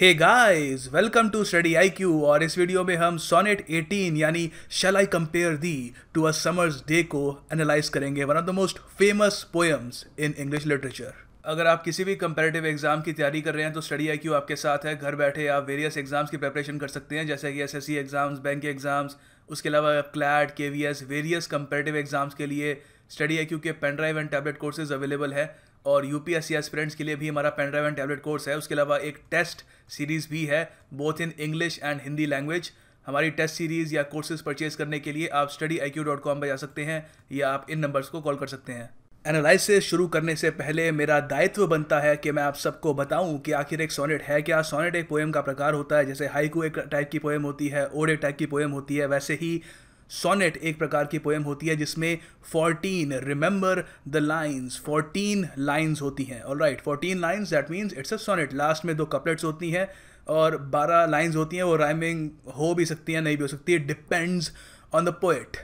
Hey guys welcome to Study I Q और इस video में हम सोनेट 18 यानी shall I compare thee to a summer's day को एनालाइज करेंगे one of the most famous poems in English literature अगर आप किसी भी कंपेरेटिव एग्ज़ाम की तैयारी कर रहे हैं तो स्टडी आई क्यू आपके साथ है। घर बैठे आप वेरियस एग्ज़ाम्स की प्रिपरेशन कर सकते हैं, जैसे कि S S C exams bank exams उसके अलावा क्लैट के वेरियस कंपेरेटिव एग्ज़ाम्स के लिए स्टडी आई क्यू के pen drive and tablet courses available है। और U P S C aspirants के लिए भी हमारा pen drive and tablet course है। उसके अलावा एक टेस्ट सीरीज़ भी है both in English and Hindi language हमारी टेस्ट सीरीज़ या कोर्सेज परचेज करने के लिए आप Study I Q dot com पर जा सकते हैं या आप इन नंबर्स को कॉल कर सकते हैं। एनालिसिस शुरू करने से पहले मेरा दायित्व बनता है कि मैं आप सबको बताऊँ कि आखिर एक सोनेट है क्या। सोनेट एक पोएम का प्रकार होता है, जैसे हाइकू एक टाइप की पोएम होती है ओड एक टाइप की पोएम होती है। वैसे ही सोनेट एक प्रकार की पोएम होती है जिसमें 14 रिमेंबर द लाइंस 14 लाइंस होती हैं। All right fourteen lines that means it's a sonnet last में दो कपलेट्स होती हैं और 12 लाइंस होती हैं। वो राइमिंग हो भी सकती हैं, नहीं भी हो सकती। है depends on the poet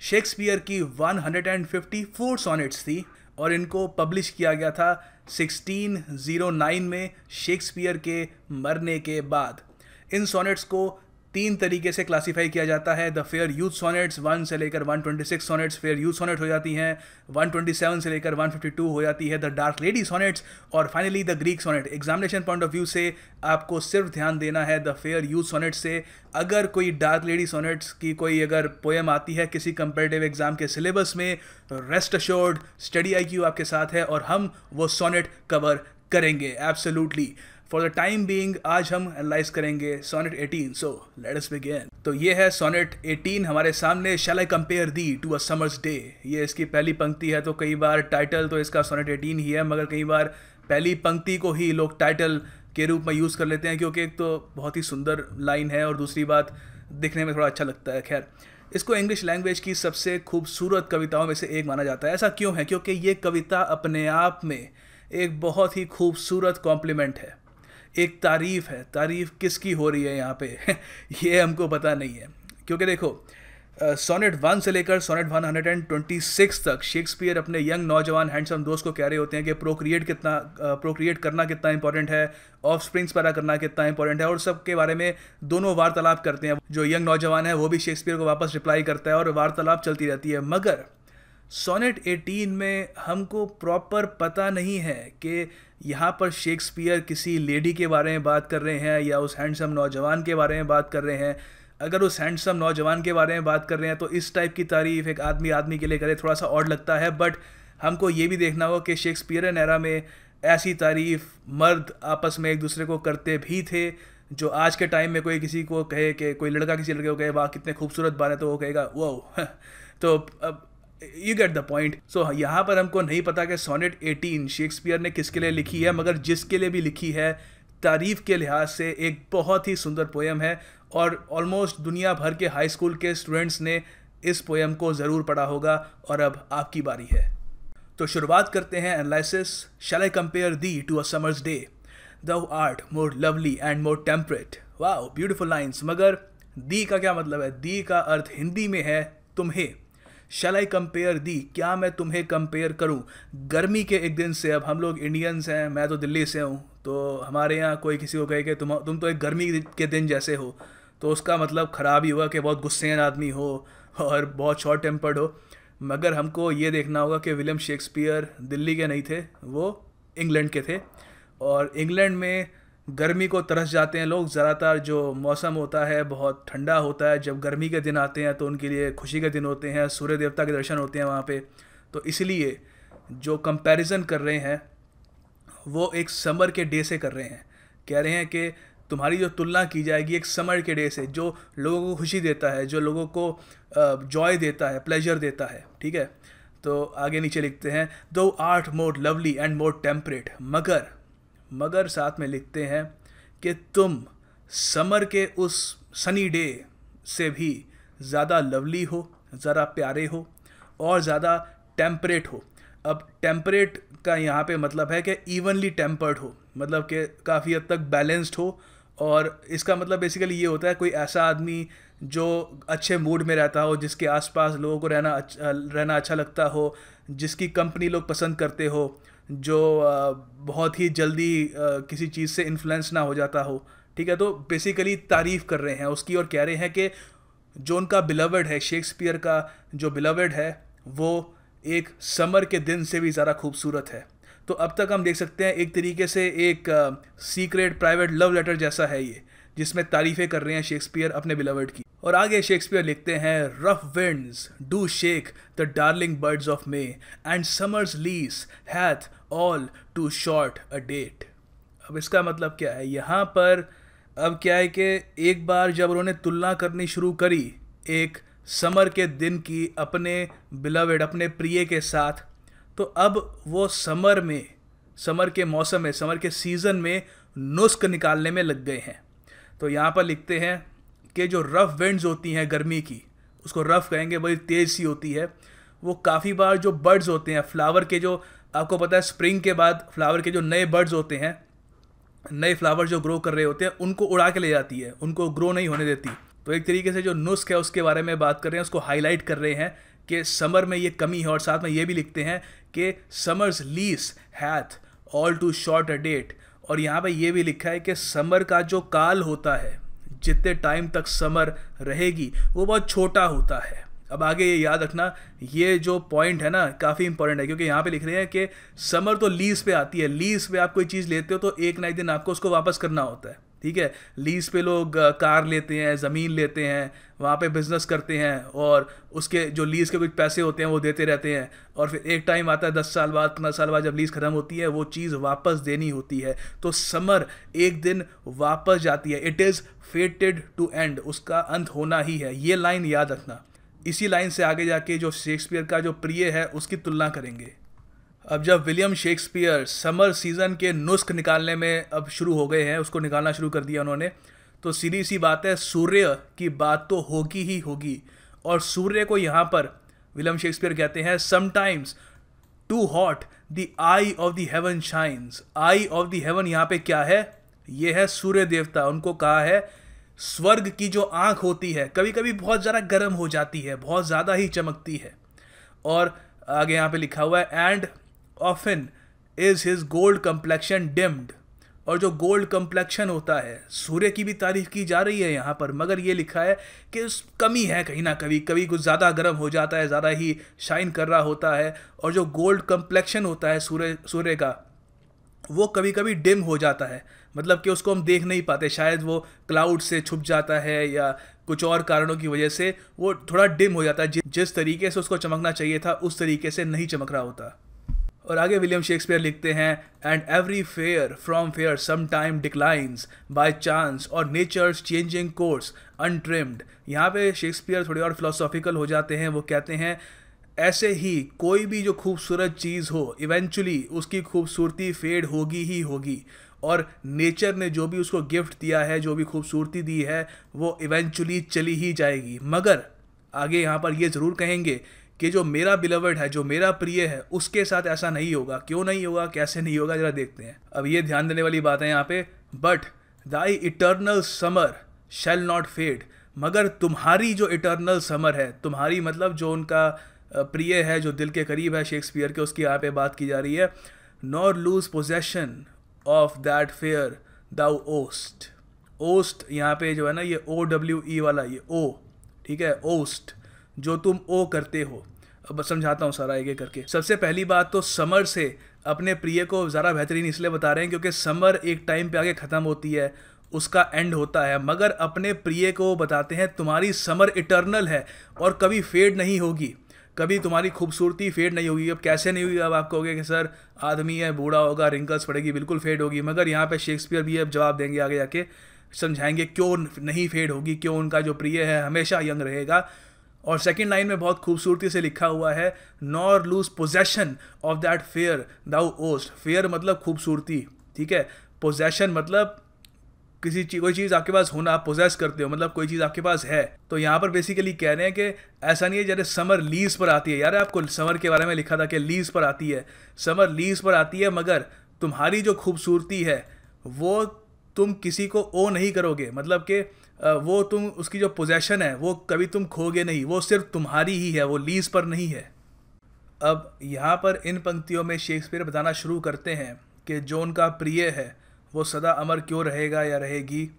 Shakespeare की 154 सोनेट्स थी और इनको पब्लिश किया गया था 1609 में शेक्सपियर के मरने के बाद। इन सोनेट्स को तीन तरीके से क्लासीफाई किया जाता है। The fair youth sonnets one से लेकर 126 सोनेट्स फेयर यूथ सोनेट हो जाती हैं। 127 से लेकर 152 हो जाती है। द डार्क लेडी सोनेट्स और finally the Greek sonnet examination point of view से आपको सिर्फ़ ध्यान देना है द फेयर यूथ सोनेट से। अगर कोई डार्क लेडी सोनेट्स की कोई अगर पोएम आती है किसी कंपेरेटिव एग्ज़ाम के सिलेबस में रेस्ट अश्योर्ड स्टडी आईक्यू आपके साथ है और हम वो सोनेट कवर करेंगे। Absolutely for the time being आज हम एनालाइज करेंगे sonnet 18 so let us begin तो ये है सोनेट 18 हमारे सामने। Shall I compare thee to a summer's day ये इसकी पहली पंक्ति है तो कई बार टाइटल तो इसका सोनेट 18 ही है, मगर कई बार पहली पंक्ति को ही लोग टाइटल के रूप में यूज़ कर लेते हैं, क्योंकि एक तो बहुत ही सुंदर लाइन है और दूसरी बात दिखने में थोड़ा अच्छा लगता है, खैर। इसको इंग्लिश लैंग्वेज की सबसे खूबसूरत कविताओं में से एक माना जाता है। ऐसा क्यों है? क्योंकि ये कविता अपने आप में एक बहुत ही खूबसूरत कॉम्प्लीमेंट है। एक तारीफ़ है, तारीफ़ किसकी हो रही है यहाँ पे? ये हमको पता नहीं है। क्योंकि देखो सोनेट वन से लेकर sonnet one hundred and twenty six तक शेक्सपियर अपने यंग नौजवान हैंडसम दोस्त को कह रहे होते हैं कि प्रोक्रिएट कितना प्रोक्रिएट करना कितना इंपॉर्टेंट है ऑफ़ स्प्रिंग्स पैदा करना कितना इंपॉर्टेंट है और सब के बारे में दोनों वार्तालाप करते हैं। जो यंग नौजवान है, वो भी शेक्सपियर को वापस रिप्लाई करता है और वार्तालाप चलती रहती है। मगर सोनेट 18 में हमको प्रॉपर पता नहीं है कि यहाँ पर शेक्सपियर किसी लेडी के बारे में बात कर रहे हैं या उस हैंडसम नौजवान के बारे में बात कर रहे हैं। अगर उस हैंडसम नौजवान के बारे में बात कर रहे हैं तो इस टाइप की तारीफ़ एक आदमी आदमी के लिए करे, थोड़ा सा और लगता है बट हमको ये भी देखना होगा कि शेक्सपियर एरा में ऐसी तारीफ़ मर्द आपस में एक दूसरे को करते भी थे, जो आज के टाइम में कोई किसी को कहे कि कोई लड़का किसी लड़के को कहे, वाह, कितने खूबसूरत बात तो वो कहेगा वो तो अब you get the point so यहाँ पर हमको नहीं पता कि सोनेट 18 शेक्सपियर ने किसके लिए लिखी है, मगर जिसके लिए भी लिखी है, तारीफ़ के लिहाज से एक बहुत ही सुंदर पोएम है और ऑलमोस्ट दुनिया भर के हाई स्कूल के स्टूडेंट्स ने इस पोएम को ज़रूर पढ़ा होगा और अब आपकी बारी है। तो शुरुआत करते हैं analysis shall I compare thee to a summer's day thou art more lovely and more temperate वाह ब्यूटिफुल लाइन्स मगर दी का क्या मतलब है? दी का अर्थ हिंदी में है तुम्हें। शैल आई कंपेयर दी क्या मैं तुम्हें कंपेयर करूँ? गर्मी के एक दिन से अब हम लोग इंडियंस हैं, मैं तो दिल्ली से हूँ। तो हमारे यहाँ कोई किसी को कहे कि तुम तुम तो एक गर्मी के दिन जैसे हो। तो उसका मतलब ख़राब ही हुआ कि बहुत गुस्से आदमी हो और बहुत शॉर्ट टेम्पर्ड हो। मगर हमको ये देखना होगा कि विलियम शेक्सपियर दिल्ली के नहीं थे, वो इंग्लैंड के थे। और इंग्लैंड में गर्मी को तरस जाते हैं लोग। ज़्यादातर जो मौसम होता है, बहुत ठंडा होता है। जब गर्मी के दिन आते हैं तो उनके लिए खुशी के दिन होते हैं, सूर्य देवता के दर्शन होते हैं वहाँ पे। तो इसलिए जो कंपैरिजन कर रहे हैं, वो एक समर के डे से कर रहे हैं। कह रहे हैं कि तुम्हारी जो तुलना की जाएगी, एक समर के डे से, जो लोगों को खुशी देता है, जो लोगों को जॉय देता है प्लेजर देता है, ठीक है? तो आगे नीचे लिखते हैं thou art more lovely and more temperate मगर मगर साथ में लिखते हैं कि तुम समर के उस सनी डे से भी ज़्यादा लवली हो, ज़रा प्यारे हो और ज़्यादा टेम्परेट हो। अब टेम्परेट का यहाँ पे मतलब है कि इवनली टेम्पर्ड हो मतलब कि काफ़ी हद तक बैलेंस्ड हो और इसका मतलब बेसिकली ये होता है कोई ऐसा आदमी जो अच्छे मूड में रहता हो, जिसके आसपास लोगों को रहना अच्छा रहना अच्छा लगता हो, जिसकी कंपनी लोग पसंद करते हो जो बहुत ही जल्दी किसी चीज़ से इन्फ्लुएंस ना हो जाता हो, ठीक है? तो बेसिकली तारीफ़ कर रहे हैं। उसकी और कह रहे हैं कि जो उनका बिलवर्ड है शेक्सपियर का जो बिलवर्ड है, वो एक समर के दिन से भी ज़्यादा खूबसूरत है। तो अब तक हम देख सकते हैं एक तरीके से एक सीक्रेट प्राइवेट लव लेटर जैसा है ये, जिसमें तारीफ़ें कर रहे हैं शेक्सपियर अपने बिलवर्ड की। और आगे शेक्सपियर लिखते हैं rough winds do shake the darling buds of May and summer's lease hath all too short a date अब इसका मतलब क्या है? यहाँ पर अब क्या है कि एक बार जब उन्होंने तुलना करनी शुरू करी, एक समर के दिन की अपने बिलवेड अपने प्रिय के साथ तो अब वो समर में समर के मौसम में समर के सीज़न में नुस्ख निकालने में लग गए हैं। तो यहाँ पर लिखते हैं कि जो रफ़ विंड्स होती हैं गर्मी की, उसको रफ़ कहेंगे, बड़ी तेज़ सी होती है, वो काफ़ी बार जो बर्ड्स होते हैं फ्लावर के जो, आपको पता है स्प्रिंग के बाद फ्लावर के जो नए बर्ड्स होते हैं, नए फ्लावर जो ग्रो कर रहे होते हैं, उनको उड़ा के ले जाती है, उनको ग्रो नहीं होने देती। तो एक तरीके से जो नुस्ख है, उसके बारे में बात कर रहे हैं, उसको हाईलाइट कर रहे हैं कि समर में ये कमी है और साथ में ये भी लिखते हैं कि summer's lease hath all too short a date और यहाँ पे ये भी लिखा है कि समर का जो काल होता है जितने टाइम तक समर रहेगी, वो बहुत छोटा होता है। अब आगे ये याद रखना, ये जो पॉइंट है ना, काफ़ी इंपॉर्टेंट है, क्योंकि यहाँ पे लिख रहे हैं कि समर तो लीज पे आती है। लीज पे आप कोई चीज़ लेते हो तो एक ना एक दिन आपको उसको वापस करना होता है। ठीक है? लीज पे लोग कार लेते हैं, ज़मीन लेते हैं, वहाँ पे बिज़नेस करते हैं और उसके जो लीज़ के कुछ पैसे होते हैं वो देते रहते हैं और फिर एक टाइम आता है, दस साल बाद, पंद्रह साल बाद जब लीज़ ख़त्म होती है, वो चीज़ वापस देनी होती है। तो समर एक दिन वापस जाती है। It is fated to end उसका अंत होना ही है। ये लाइन याद रखना। इसी लाइन से आगे जाके जो शेक्सपियर का जो प्रिय है, उसकी तुलना करेंगे। अब जब विलियम शेक्सपियर समर सीज़न के नुस्ख निकालने में अब शुरू हो गए हैं, उसको निकालना शुरू कर दिया उन्होंने तो सीधी सी बात है, सूर्य की बात तो होगी ही होगी। और सूर्य को यहाँ पर विलियम शेक्सपियर कहते हैं sometimes too hot the eye of the heaven shines eye of the heaven यहाँ पे क्या है? ये है सूर्य देवता, उनको कहा है, स्वर्ग की जो आँख होती है कभी कभी बहुत ज़्यादा गर्म हो जाती है, बहुत ज़्यादा ही चमकती है। और आगे यहाँ पे लिखा हुआ है and often is his gold complexion dimmed और जो गोल्ड कम्प्लेक्शन होता है, सूर्य की भी तारीफ़ की जा रही है यहाँ पर, मगर ये लिखा है कि उस कमी है कहीं ना कभी। कभी कुछ ज़्यादा गर्म हो जाता है, ज़्यादा ही शाइन कर रहा होता है, और जो गोल्ड कम्प्लेक्शन होता है सूर्य सूर्य का, वो कभी कभी डिम हो जाता है। मतलब कि उसको हम देख नहीं पाते, शायद वो क्लाउड से छुप जाता है या कुछ और कारणों की वजह से वो थोड़ा डिम हो जाता है। जिस तरीके से उसको चमकना चाहिए था, उस तरीके से नहीं चमक रहा होता। और आगे विलियम शेक्सपियर लिखते हैं and every fair from fair sometime declines by chance और नेचर्स चेंजिंग कोर्स अनट्रिम्ड यहाँ पे शेक्सपियर थोड़े और फिलोसॉफिकल हो जाते हैं, वो कहते हैं, ऐसे ही कोई भी जो खूबसूरत चीज़ हो इवेंचुअली उसकी खूबसूरती फेड होगी ही होगी। और नेचर ने जो भी उसको गिफ्ट दिया है, जो भी खूबसूरती दी है, वो इवेंचुअली चली ही जाएगी। मगर आगे यहाँ पर ये ज़रूर कहेंगे कि जो मेरा बिलवर्ड है, जो मेरा प्रिय है, उसके साथ ऐसा नहीं होगा। क्यों नहीं होगा? कैसे नहीं होगा? ज़रा देखते हैं। अब ये ध्यान देने वाली बात है यहाँ पे but thy eternal summer shall not fade मगर तुम्हारी जो इटर्नल समर है, तुम्हारी मतलब जो उनका प्रिय है, जो दिल के करीब है शेक्सपियर के, उसकी यहाँ पे बात की जा रही है nor lose possession of that fair thou owest owest यहाँ पे जो है ना, ये ओ डब्ल्यू ई वाला, ये ओ ठीक है? ओस्ट जो तुम ओ करते हो। अब समझाता हूँ सारा एक एक करके। सबसे पहली बात तो समर से अपने प्रिय को ज़्यादा बेहतरीन इसलिए बता रहे हैं क्योंकि समर एक टाइम पे आगे ख़त्म होती है, उसका एंड होता है। मगर अपने प्रिय को बताते हैं, तुम्हारी समर इटर्नल है और कभी फेड नहीं होगी। कभी तुम्हारी खूबसूरती फेड नहीं होगी। अब कैसे नहीं हुई अब आप कहोगे कि, सर, आदमी है, बूढ़ा होगा रिंकल्स पड़ेगी, बिल्कुल फेड होगी। मगर यहाँ पे शेक्सपियर भी अब जवाब देंगे आगे जाके, समझाएँगे क्यों नहीं फेड होगी, क्यों उनका जो प्रिय है, हमेशा यंग रहेगा। और सेकेंड लाइन में बहुत खूबसूरती से लिखा हुआ है nor lose possession of that fair thou owest fair मतलब खूबसूरती, ठीक है? पोजेशन मतलब किसी चीज़ कोई चीज़ आपके पास होना, आप पोजेस करते हो मतलब कोई चीज़ आपके पास है। तो यहाँ पर बेसिकली कह रहे हैं कि ऐसा नहीं है, जैसे समर लीज पर आती है। यार, आपको समर के बारे में लिखा था कि लीज पर आती है। समर लीज पर आती है, मगर तुम्हारी जो खूबसूरती है, वो तुम किसी को ओ नहीं करोगे। मतलब कि वो तुम, उसकी जो पोजेशन है, वो कभी तुम खोगे नहीं। वो सिर्फ़ तुम्हारी ही है, वो लीज पर नहीं है। अब यहाँ पर इन पंक्तियों में शेक्सपियर बताना शुरू करते हैं कि जो उनका प्रिय है, वो सदा अमर क्यों रहेगा या रहेगी?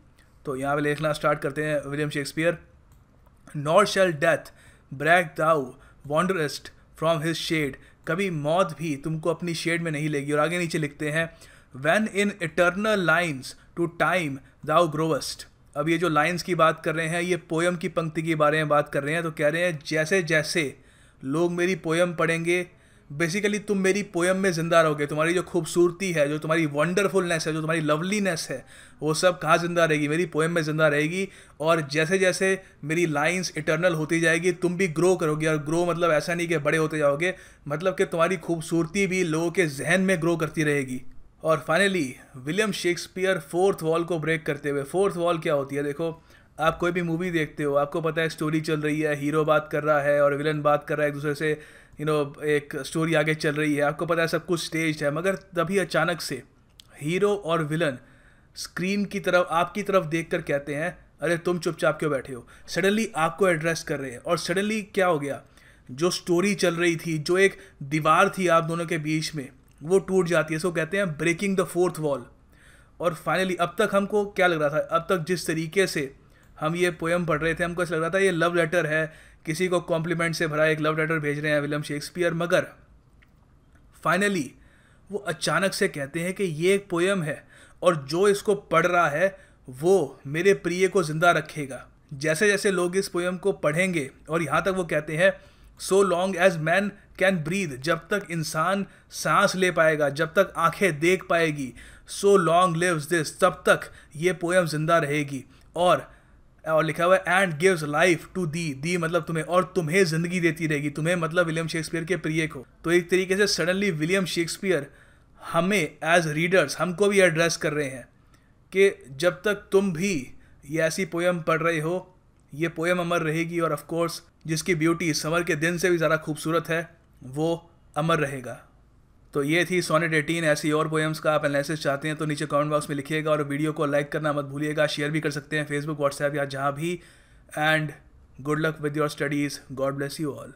तो यहाँ पर लिखना स्टार्ट करते हैं William Shakespeare not shall death brag thou wanderest from his shade कभी मौत भी तुमको अपनी शेड में नहीं लेगी। और आगे नीचे लिखते हैं when in eternal lines to time thou growest अब ये जो लाइन्स की बात कर रहे हैं, ये पोयम की पंक्ति के बारे में बात कर रहे हैं तो कह रहे हैं, जैसे जैसे लोग मेरी पोयम पढ़ेंगे बेसिकली तुम मेरी पोयम में ज़िंदा रहोगे। तुम्हारी जो खूबसूरती है, जो तुम्हारी वंडरफुलनेस है, जो तुम्हारी लवलीनेस है, वो सब कहाँ ज़िंदा रहेगी? मेरी पोयम में ज़िंदा रहेगी और जैसे जैसे मेरी लाइंस इटर्नल होती जाएगी, तुम भी ग्रो करोगे और ग्रो मतलब ऐसा नहीं कि बड़े होते जाओगे मतलब कि तुम्हारी खूबसूरती भी लोगों के जहन में ग्रो करती रहेगी। और finally William Shakespeare fourth wall को ब्रेक करते हुए फोर्थ वॉल क्या होती है? देखो, आप कोई भी मूवी देखते हो, आपको पता है स्टोरी चल रही है हीरो बात कर रहा है और विलन बात कर रहा है, एक दूसरे से यू नो एक स्टोरी आगे चल रही है। आपको पता है सब कुछ स्टेज है, मगर तभी अचानक से हीरो और विलन स्क्रीन की तरफ़, आपकी तरफ़ देख कर कहते हैं, अरे, तुम चुपचाप क्यों बैठे हो? सडनली आपको एड्रेस कर रहे हैं और सडनली क्या हो गया? जो स्टोरी चल रही थी, जो एक दीवार थी आप दोनों के बीच में वो टूट जाती है। इसको कहते हैं ब्रेकिंग द फोर्थ वॉल और फाइनली अब तक हमको क्या लग रहा था? अब तक जिस तरीके से हम ये पोएम पढ़ रहे थे, हमको ऐसा लग रहा था, ये लव लेटर है। किसी को कॉम्प्लीमेंट से भरा एक लव लेटर भेज रहे हैं विलियम शेक्सपियर, मगर फाइनली वो अचानक से कहते हैं कि ये एक पोएम है और जो इसको पढ़ रहा है, वो मेरे प्रिय को ज़िंदा रखेगा। जैसे जैसे लोग इस पोएम को पढ़ेंगे और यहाँ तक वो कहते हैं so long as man can breathe जब तक इंसान सांस ले पाएगा, जब तक आँखें देख पाएगी सो लॉन्ग लिव्स दिस तब तक ये पोएम ज़िंदा रहेगी। और और लिखा हुआ है and gives life to thee thee मतलब तुम्हें, और तुम्हें ज़िंदगी देती रहेगी। तुम्हें मतलब विलियम शेक्सपियर के प्रिय को। तो एक तरीके से सडनली विलियम शेक्सपियर हमें एज रीडर्स हमको भी एड्रेस कर रहे हैं कि जब तक तुम भी ये ऐसी पोएम पढ़ रहे हो ये पोएम अमर रहेगी और ऑफ़ कोर्स जिसकी ब्यूटी समर के दिन से भी ज़्यादा खूबसूरत है, वो अमर रहेगा। तो ये थी सोनेट एटीन ऐसी और पोएम्स का आप एनालिसिस चाहते हैं तो नीचे कमेंट बॉक्स में लिखिएगा और वीडियो को लाइक करना मत भूलिएगा शेयर भी कर सकते हैं फेसबुक व्हाट्सएप या जहाँ भी। And good luck with your studies God bless you all